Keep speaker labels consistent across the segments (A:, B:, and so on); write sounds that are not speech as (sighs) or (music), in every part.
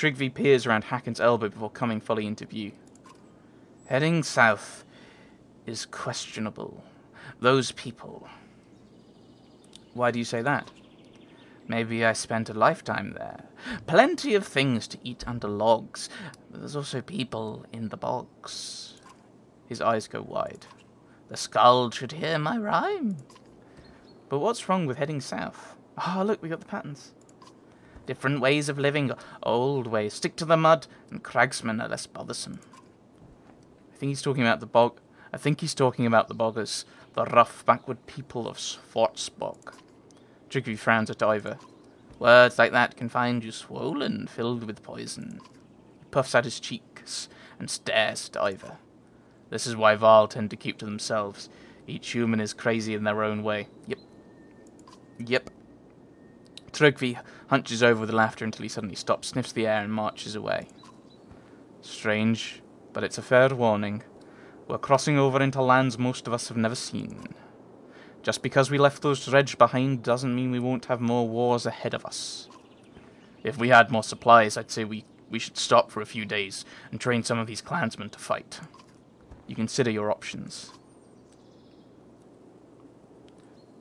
A: Tryggvi peers around Hakon's elbow before coming fully into view. Heading south is questionable. Those people. Why do you say that? Maybe I spent a lifetime there. Plenty of things to eat under logs, but there's also people in the bogs. His eyes go wide. The skull should hear my rhyme. But what's wrong with heading south? Ah, oh, look, we got the patterns. Different ways of living, old ways. Stick to the mud, and cragsmen are less bothersome. I think he's talking about the bog. I think he's talking about the boggers, the rough, backward people of Svartsbog. Tryggvi frowns at Ivar. Words like that can find you swollen, filled with poison. He puffs out his cheeks and stares at Ivar. This is why Varl tend to keep to themselves. Each human is crazy in their own way. Yep. Yep. Tryggvi hunches over with laughter until he suddenly stops, sniffs the air, and marches away. Strange, but it's a fair warning. We're crossing over into lands most of us have never seen. Just because we left those dredge behind doesn't mean we won't have more wars ahead of us. If we had more supplies, I'd say we, we should stop for a few days and train some of these clansmen to fight. You consider your options.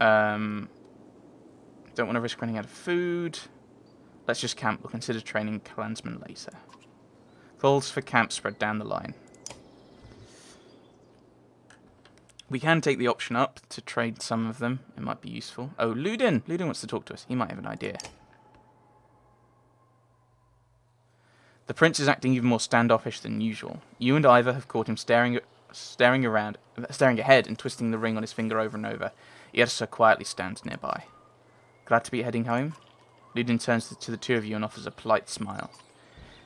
A: Um, don't want to risk running out of food. Let's just camp. We'll consider training clansmen later. Calls for camp spread down the line. We can take the option up to trade some of them. It might be useful. Oh, Ludin! Ludin wants to talk to us. He might have an idea. The prince is acting even more standoffish than usual. You and Ivar have caught him staring, staring around, staring ahead and twisting the ring on his finger over and over. Yrsa quietly stands nearby. Glad to be heading home? Ludin turns to the two of you and offers a polite smile.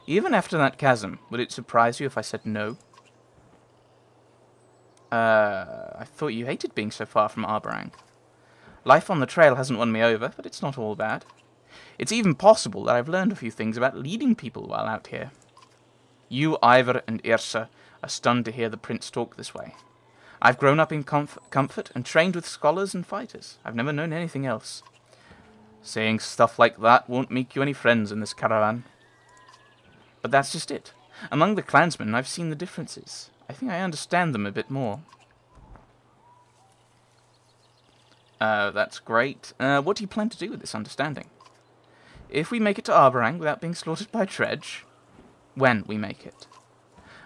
A: Even after that chasm, would it surprise you if I said no? Uh, I thought you hated being so far from Arberrang. Life on the trail hasn't won me over, but it's not all bad. It's even possible that I've learned a few things about leading people while out here. You, Ivar, and Yrsa are stunned to hear the prince talk this way. I've grown up in comf comfort and trained with scholars and fighters. I've never known anything else. Saying stuff like that won't make you any friends in this caravan. But that's just it. Among the clansmen, I've seen the differences. I think I understand them a bit more. Uh, that's great. Uh, what do you plan to do with this understanding? If we make it to Arberrang without being slaughtered by Dredge? When we make it.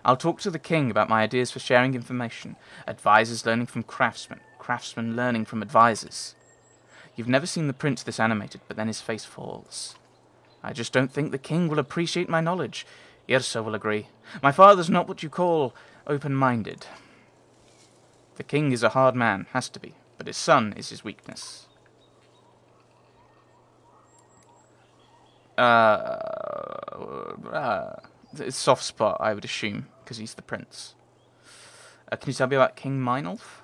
A: I'll talk to the king about my ideas for sharing information. Advisors learning from craftsmen. Craftsmen learning from advisors. You've never seen the prince this animated, but then his face falls. I just don't think the king will appreciate my knowledge. Yrsa will agree. My father's not what you call open-minded. The king is a hard man, has to be, but his son is his weakness. Uh, uh soft spot, I would assume, because he's the prince. Uh, can you tell me about King Meinolf?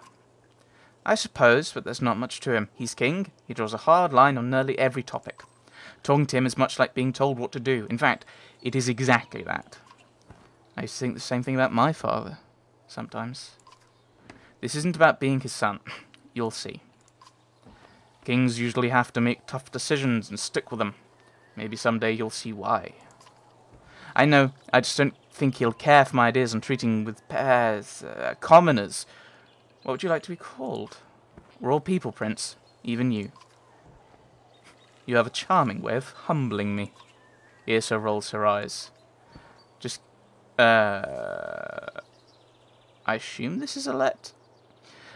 A: I suppose, but there's not much to him. He's king, he draws a hard line on nearly every topic. Talking to him is much like being told what to do. In fact, it is exactly that. I used to think the same thing about my father, sometimes. This isn't about being his son. (clears throat) You'll see. Kings usually have to make tough decisions and stick with them. Maybe someday you'll see why. I know, I just don't think he'll care for my ideas on treating with pairs, uh, commoners. What would you like to be called? We're all people, Prince. Even you. You have a charming way of humbling me. Yrsa rolls her eyes. Just uh, I assume this is a let?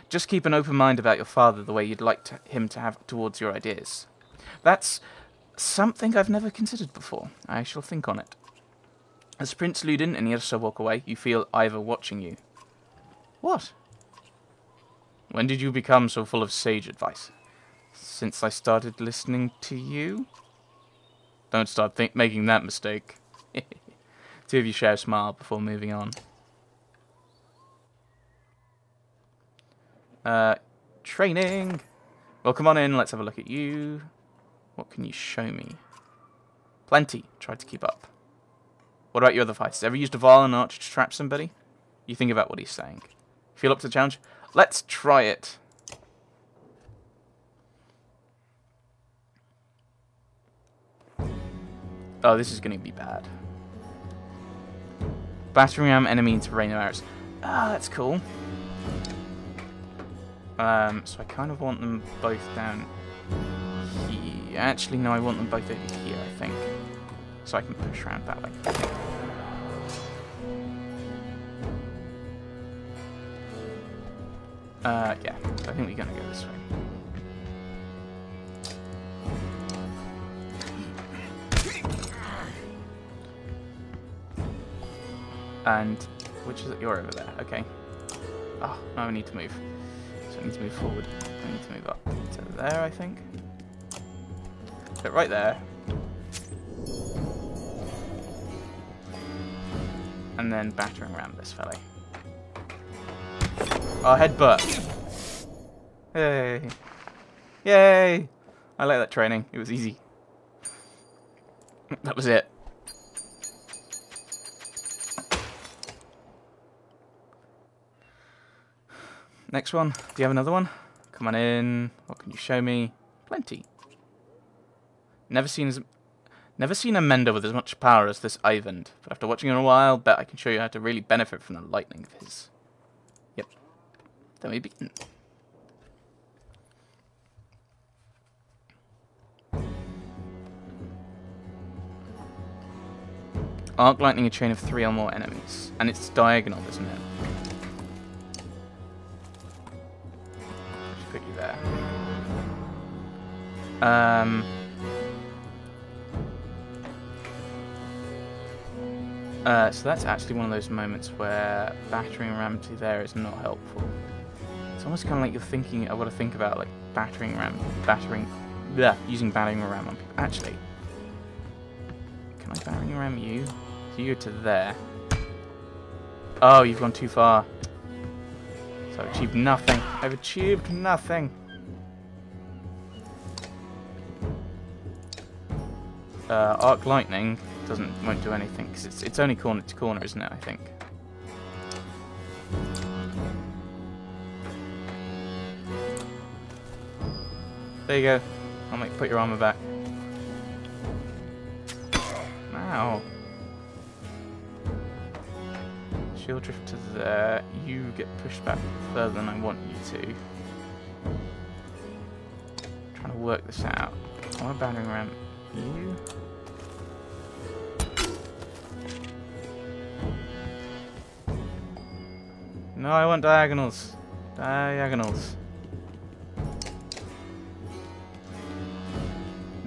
A: Just keep an open mind about your father the way you'd like to, him to have towards your ideas. That's something I've never considered before. I shall think on it. As Prince Ludin and Yrsa walk away, you feel Ivar watching you. What? When did you become so full of sage advice? Since I started listening to you? Don't start making that mistake. (laughs) Two of you share a smile before moving on. Uh, training! Well, come on in, let's have a look at you. What can you show me? Plenty. Try to keep up. What about your other fighters? Ever used a violin arch to trap somebody? You think about what he's saying. Feel up to the challenge? Let's try it. Oh, this is going to be bad. Battering ram enemy into rain of arrows. Ah, that's cool. Um, so I kind of want them both down here. Actually, no, I want them both over here, I think. So I can push around that way. Uh, yeah, I think we're gonna go this way. And, which is it? You're over there, okay. Oh, now we need to move. So I need to move forward. I need to move up to there, I think. But right there. And then battering around this fella. Oh, headbutt. Yay. Yay! I like that training. It was easy. That was it. Next one. Do you have another one? Come on in. What can you show me? Plenty. Never seen as never seen a mender with as much power as this Eyvind, but after watching him a while, bet I can show you how to really benefit from the lightning of his. Then we begin. Arc lightning a chain of three or more enemies, and it's diagonal, isn't it? Just put you there. Um. Uh, so that's actually one of those moments where battering ram to there is not helpful. Almost kind of like you're thinking, I've got to think about like battering ram, battering, yeah, using battering ram on people. Actually, can I battering ram you? So you go to there. Oh, you've gone too far. So I've achieved nothing. I've achieved nothing. Uh, arc lightning doesn't won't do anything because it's it's only corner to corner, isn't it? I think. There you go. I'll make put your armor back. Ow. Shield drift to there. You get pushed back further than I want you to. trying to work this out. I want a battering ram you. No, I want diagonals. Diagonals.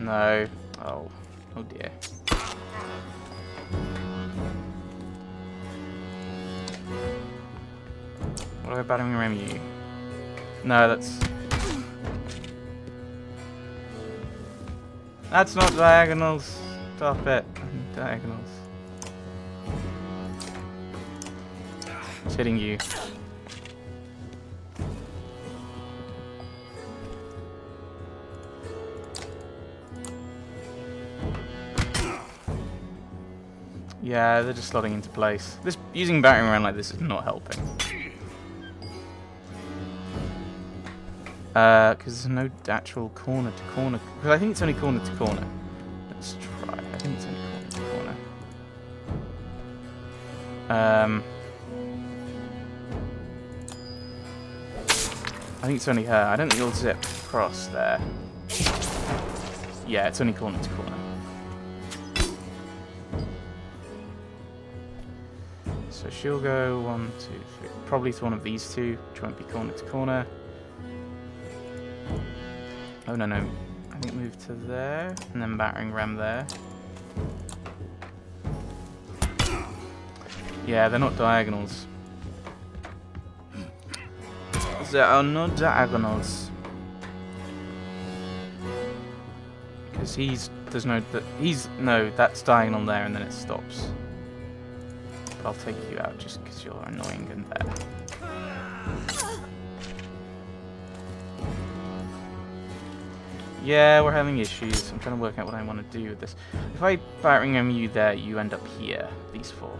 A: No. Oh. Oh dear. What about battering ram you? No, that's... That's not diagonals. Stop it. Diagonals. It's hitting you. Yeah, they're just slotting into place. This using battering ram like this is not helping. Uh, because there's no actual corner to corner. Because I think it's only corner to corner. Let's try. I think it's only corner to corner. Um, I think it's only her. I don't think you'll zip across there. Yeah, it's only corner to corner. So she'll go one, two, three. Probably to one of these two, which won't be corner to corner. Oh no no. I think move to there, and then battering ram there. Yeah, they're not diagonals. There are no diagonals. Because he's there's no he's no that's diagonal there and then it stops. But I'll take you out just because you're annoying and there. Yeah, we're having issues. I'm trying to work out what I want to do with this. If I battering ram you there, you end up here, these four.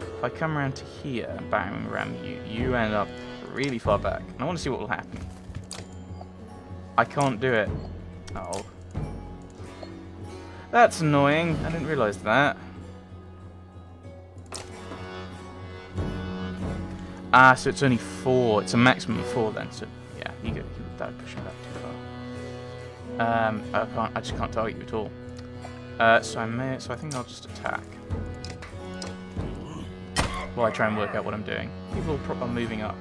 A: If I come around to here and battering ram you, you end up really far back. And I want to see what will happen. I can't do it. Oh. That's annoying. I didn't realise that. Ah, so it's only four. It's a maximum of four then. So yeah, you go. That push him back too far. Um, I can't. I just can't target you at all. Uh, so I may. So I think I'll just attack. While I try and work out what I'm doing. People are moving up.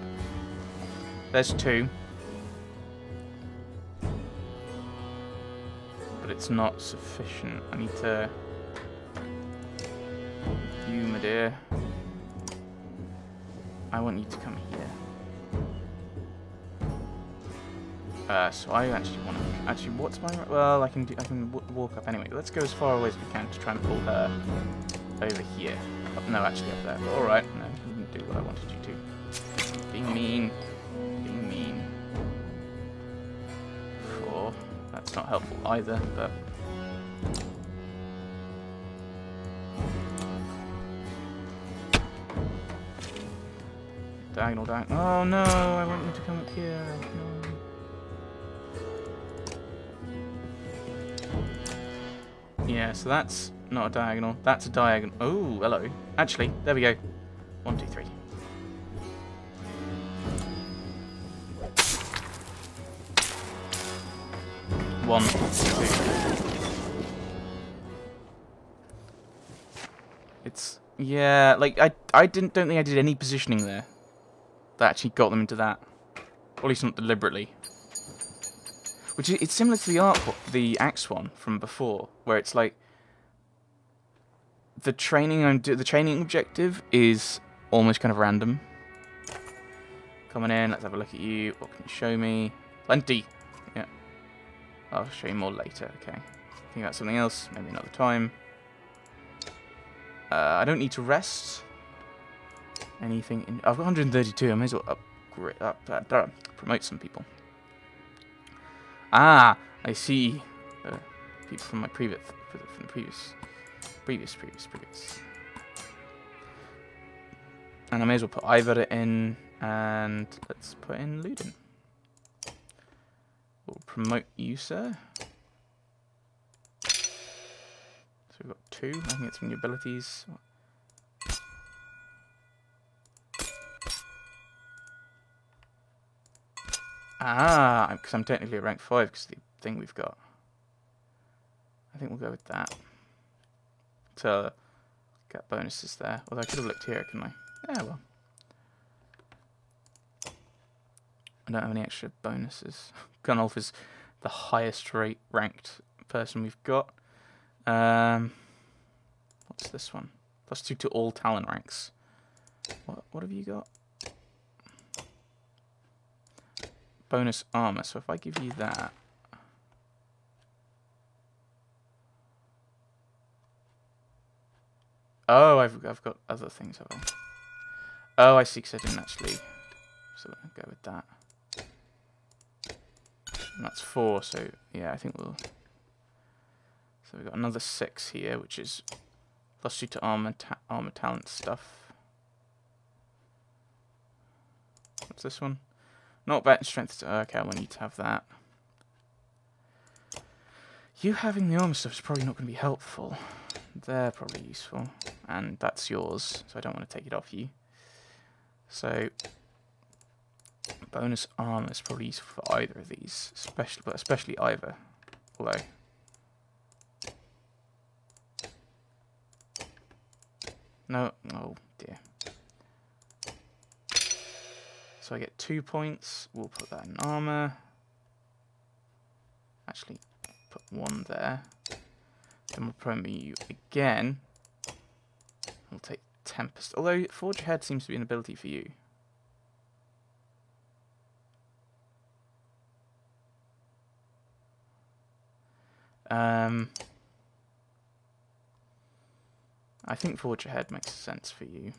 A: There's two. But it's not sufficient. I need to... You, my dear. I want you to come here. Uh, so I actually want to... Actually, what's my... Well, I can do, I can walk up anyway. Let's go as far away as we can to try and pull her over here. Oh, no, actually up there. But alright, no, you didn't do what I wanted you to. Being mean. Being mean. Four. That's not helpful either, but... Diagonal, diagonal. Oh no, I want you to come up here. No. Yeah, so that's not a diagonal. That's a diagonal. Oh, hello. Actually, there we go. One, two, three. One, two. It's yeah, like I I didn't don't think I did any positioning there that actually got them into that, or at least not deliberately. Which is, it's similar to the art, the axe one from before, where it's like the training I'm the training objective is almost kind of random. Coming in, let's have a look at you. What can you show me? Plenty. Yeah. I'll show you more later. Okay. Think about something else. Maybe another time. Uh, I don't need to rest. Anything? In, I've got 132. I may as well upgrade, up, uh, uh, promote some people. Ah, I see. Uh, people from my previous, from the previous Previous, previous, previous. And I may as well put Ivar in, and let's put in Ludin. We'll promote you, sir. So we've got two. I think it's from your abilities. Ah, because I'm technically at rank 5 because the thing we've got. I think we'll go with that to get bonuses there. Although I could have looked here, couldn't I? Yeah, well. I don't have any extra bonuses. (laughs) Gunnulf is the highest rate ranked person we've got. Um, what's this one? Plus two to all talent ranks. What what have you got? Bonus armor. So if I give you that, Oh, I've, I've got other things, have I? Oh, I see, because I didn't actually... So I'll go with that. And that's four, so yeah, I think we'll... So we've got another six here, which is plus two to armor, ta armor talent stuff. What's this one? Not bad strength. Okay, I will need to have that. You having the armor stuff is probably not going to be helpful. They're probably useful. And that's yours, so I don't want to take it off you. So, bonus armor is probably useful for either of these, especially, but especially either. Although, no, oh dear. So I get two points. We'll put that in armor. Actually, put one there. Then we'll promote you again. We'll take Tempest. Although Forge Ahead seems to be an ability for you. Um, I think Forge Ahead makes sense for you.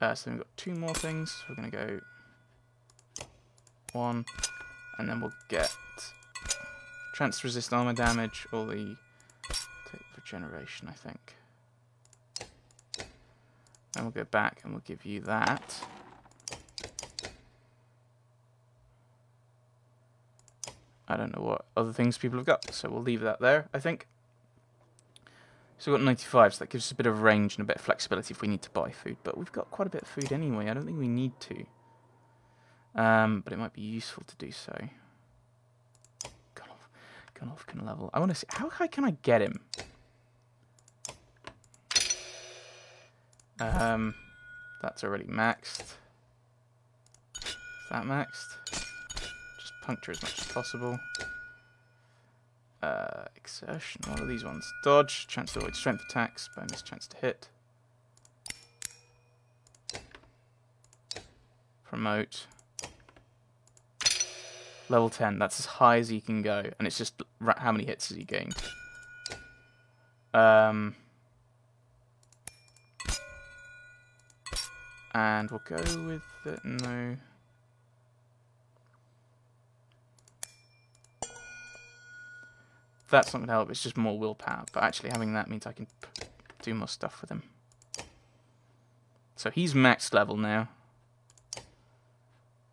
A: Uh, so we've got two more things. We're going to go one, and then we'll get Chance to resist armor damage or the take regeneration, I think. And we'll go back and we'll give you that. I don't know what other things people have got, so we'll leave that there, I think. So we've got 95, so that gives us a bit of range and a bit of flexibility if we need to buy food. But we've got quite a bit of food anyway. I don't think we need to. Um, but it might be useful to do so. Gunnulf, Gunnulf can level. I want to see, how high can I get him? Um, that's already maxed. Is that maxed? Just puncture as much as possible. Uh, exertion. What are these ones? Dodge, chance to avoid strength attacks, bonus chance to hit. Promote. Level 10. That's as high as he can go, and it's just how many hits has he gained. Um, and we'll go with the, no. That's not going to help, it's just more willpower. But actually having that means I can do more stuff with him. So he's max level now.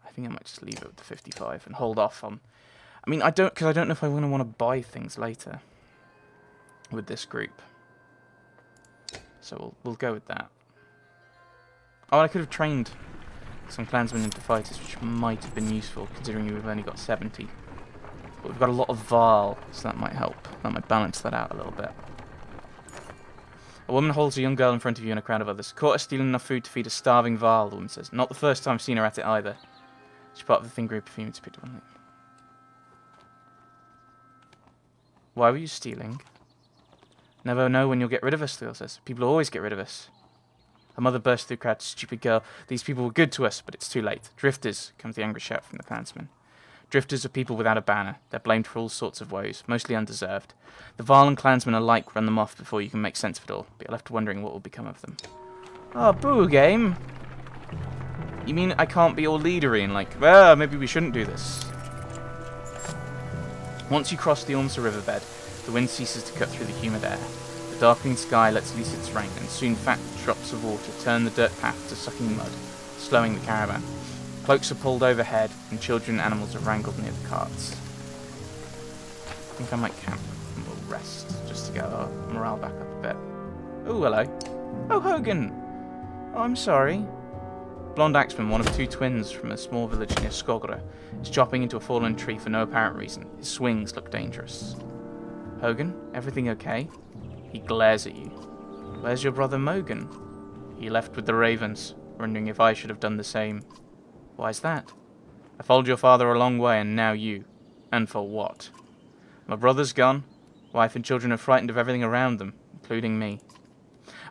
A: I think I might just leave it with the 55 and hold off on... I mean, I don't, because I don't know if I'm going to want to buy things later with this group. So we'll, we'll go with that. Oh, I could have trained some clansmen into fighters, which might have been useful, considering we've only got 70. But we've got a lot of Varl, so that might help. That might balance that out a little bit. A woman holds a young girl in front of you in a crowd of others. Caught her stealing enough food to feed a starving Varl, the woman says. Not the first time I've seen her at it either. She's part of the thin group of humans picked up on it. Why were you stealing? Never know when you'll get rid of us, Theo says. People always get rid of us. Her mother bursts through the crowd. Stupid girl. These people were good to us, but it's too late. Drifters, comes the angry shout from the clansmen. Drifters are people without a banner. They're blamed for all sorts of woes, mostly undeserved. The Varl and clansmen alike run them off before you can make sense of it all, but you're left wondering what will become of them. Oh, boo game! You mean I can't be all leadery and like, ah, maybe we shouldn't do this? Once you cross the Ormsa riverbed, the wind ceases to cut through the humid air. The darkening sky lets loose its rain, and soon fat drops of water turn the dirt path to sucking mud, slowing the caravan. Cloaks are pulled overhead, and children and animals are wrangled near the carts. I think I might camp and we'll rest, just to get our morale back up a bit. Oh, hello. Oh, Hogun! Oh, I'm sorry. Blonde Axeman, one of two twins from a small village near Skogra, is chopping into a fallen tree for no apparent reason. His swings look dangerous. Hogun, everything okay? He glares at you. Where's your brother Mogun? He left with the ravens, wondering if I should have done the same. Why's that? I followed your father a long way, and now you. And for what? My brother's gone. Wife and children are frightened of everything around them, including me.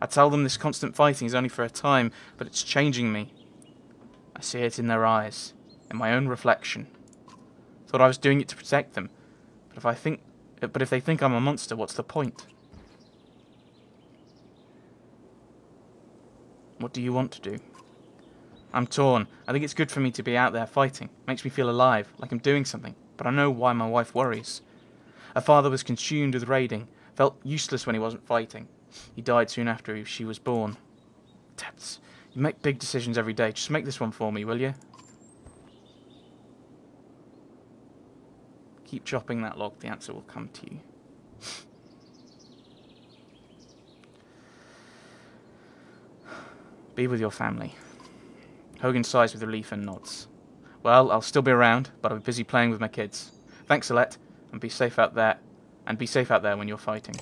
A: I tell them this constant fighting is only for a time, but it's changing me. I see it in their eyes, in my own reflection. Thought I was doing it to protect them, but if I think, but if they think I'm a monster, what's the point? What do you want to do? I'm torn. I think it's good for me to be out there fighting. Makes me feel alive, like I'm doing something. But I know why my wife worries. Her father was consumed with raiding, felt useless when he wasn't fighting. He died soon after she was born. Depths. You make big decisions every day. Just make this one for me, will you? Keep chopping that log. The answer will come to you. (sighs) Be with your family. Hogun sighs with relief and nods. Well, I'll still be around, but I'll be busy playing with my kids. Thanks, Alette, and be safe out there. And be safe out there when you're fighting.